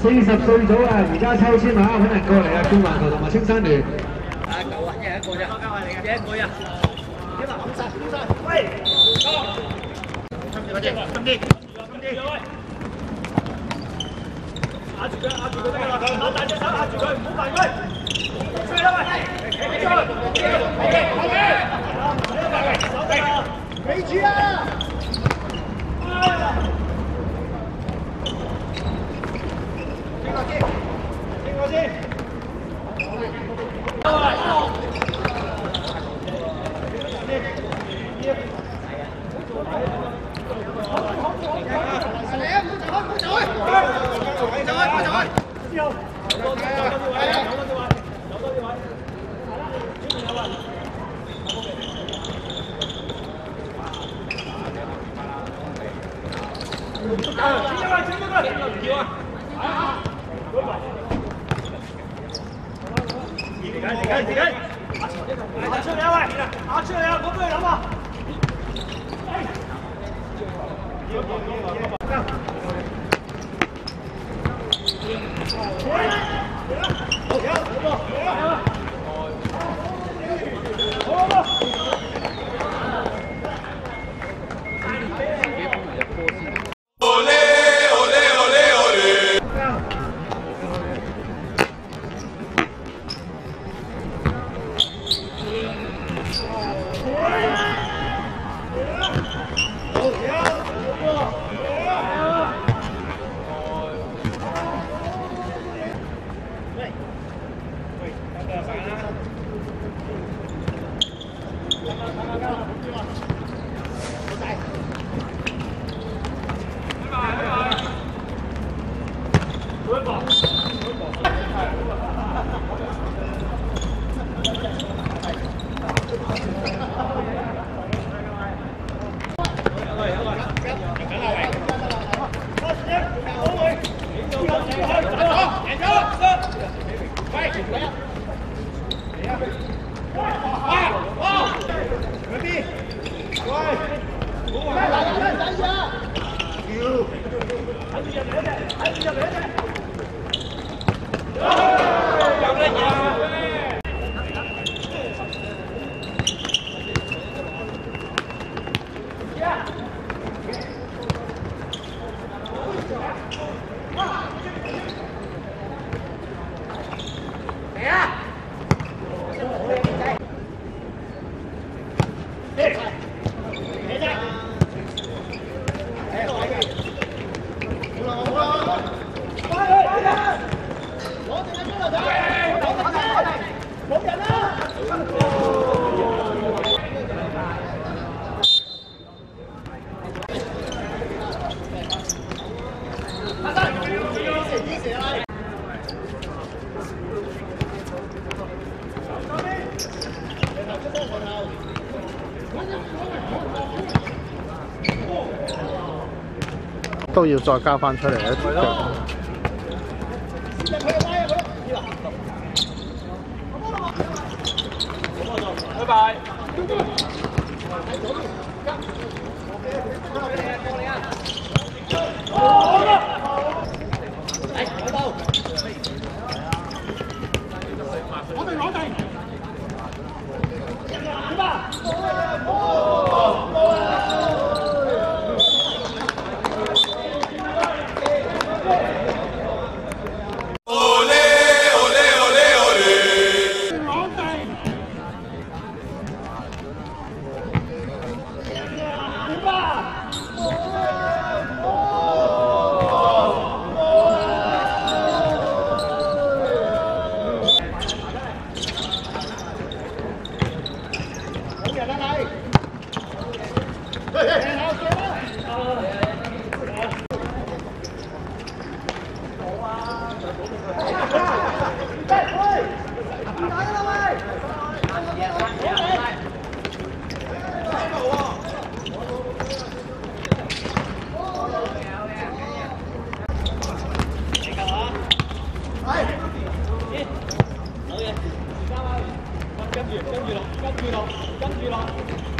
四十歲組啊，而家抽籤啊，揾人過嚟啊，冠環球同埋青山聯。啊九啊，一人一個啫，一人一個呀。一啦，冚晒，冚晒，喂，深啲，深啲，深啲，喂。壓住佢，壓住佢得㗎啦，攞大隻手壓住佢，唔好犯規。出去啦喂，企住，企住，好嘅，好嘅，手臂啊，企住啊！打出嚟啊喂！打出嚟啊！我幫你諗啊！都要再交翻出嚟一腳。拜拜。跟住落，跟住落，跟住落。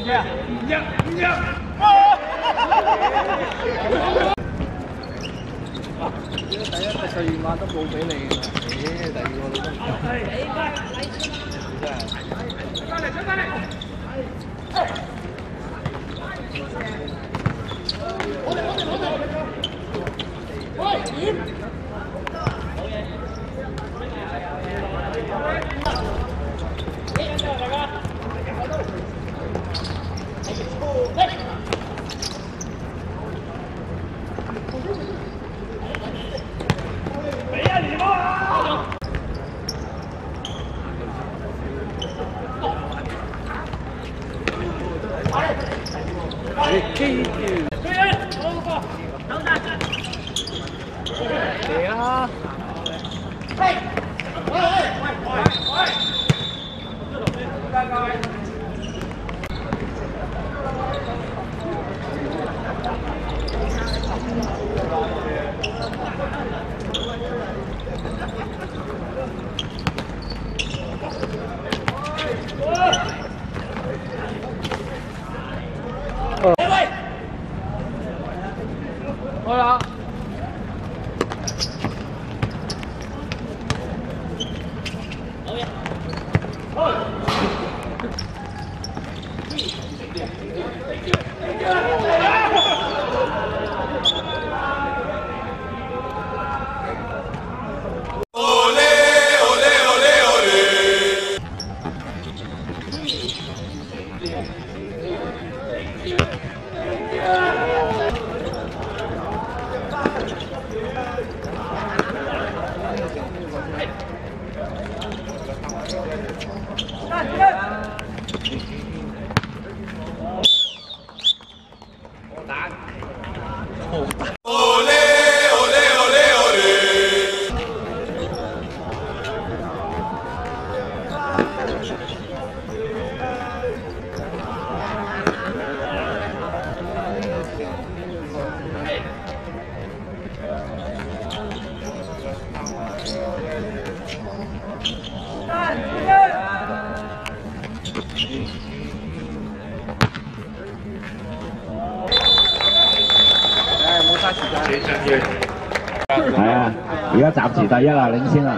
第一個歲月碼都冇俾你嘅，咦？第二個你都真係。俾啊連波啊！嚟 第一啊，領先啊。